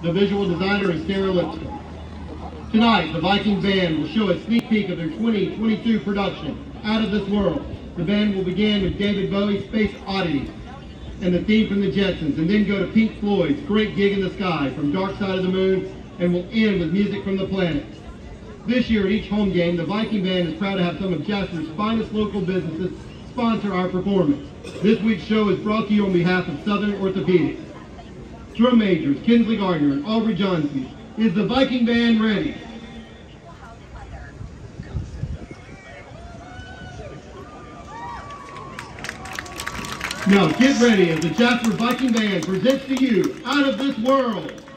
The visual designer is Sarah Lipscomb. Tonight, the Viking Band will show a sneak peek of their 2022 production, Out of This World. The band will begin with David Bowie's Space Oddity and the theme from the Jetsons, and then go to Pink Floyd's Great Gig in the Sky from Dark Side of the Moon, and will end with music from the planet. This year at each home game, the Viking Band is proud to have some of Jasper's finest local businesses sponsor our performance. This week's show is brought to you on behalf of Southern Orthopedics. Drum majors Kinsley Gardner and Aubrey Johnson. Is the Viking Band ready? Now get ready as the Jasper Viking Band presents to you Out of This World.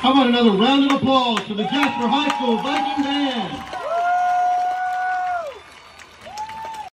How about another round of applause for the Jasper High School Viking Band?